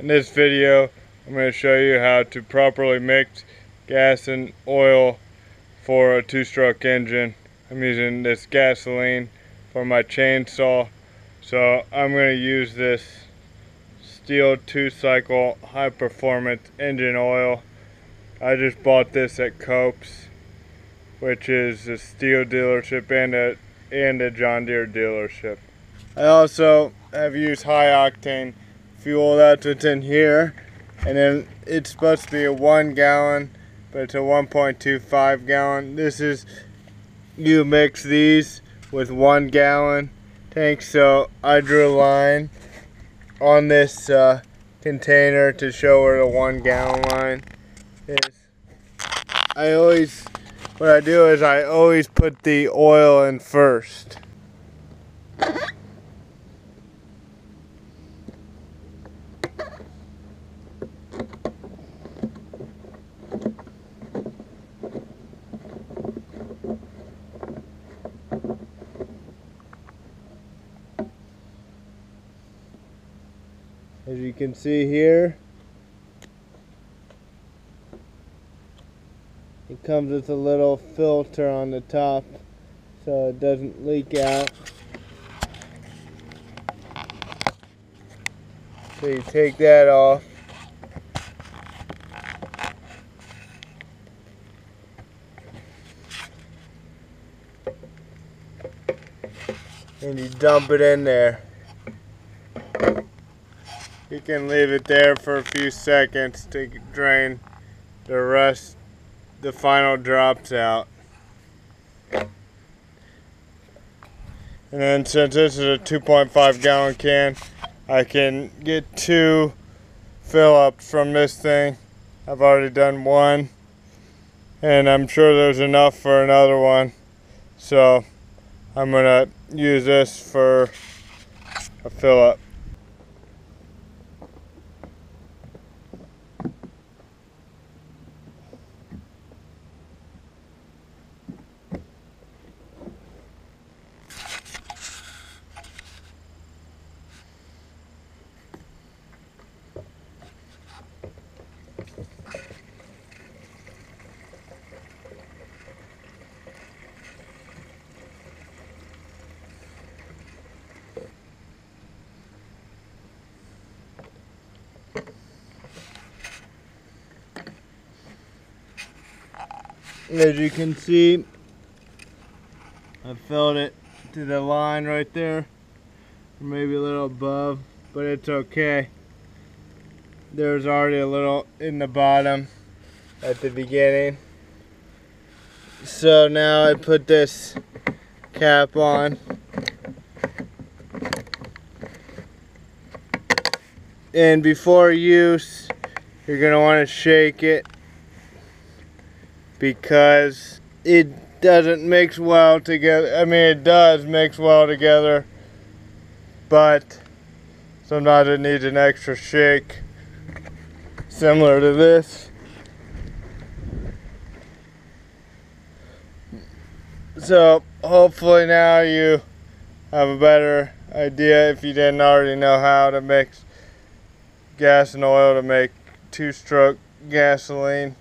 In this video, I'm going to show you how to properly mix gas and oil for a two-stroke engine. I'm using this gasoline for my chainsaw. So I'm going to use this Stihl two-cycle high-performance engine oil. I just bought this at Copes, which is a Stihl dealership and a, and a John Deere dealership. I also have used high octane fuel that's what's in here. And then it's supposed to be a one gallon but it's a 1.25 gallon. This is you mix these with one gallon tank. So I drew a line on this uh, container to show where the one gallon line is. I always what I do is I always put the oil in first As you can see here, it comes with a little filter on the top so it doesn't leak out. So you take that off. And you dump it in there. You can leave it there for a few seconds to drain the rest, the final drops out. And then since this is a 2.5 gallon can, I can get two fill ups from this thing. I've already done one and I'm sure there's enough for another one. So I'm gonna use this for a fill up. As you can see, I filled it to the line right there, maybe a little above, but it's okay. There's already a little in the bottom at the beginning. So now I put this cap on. And before use, you're gonna wanna shake it because it doesn't mix well together. I mean, it does mix well together, but sometimes it needs an extra shake, similar to this. So, hopefully now you have a better idea if you didn't already know how to mix gas and oil to make two-stroke gasoline.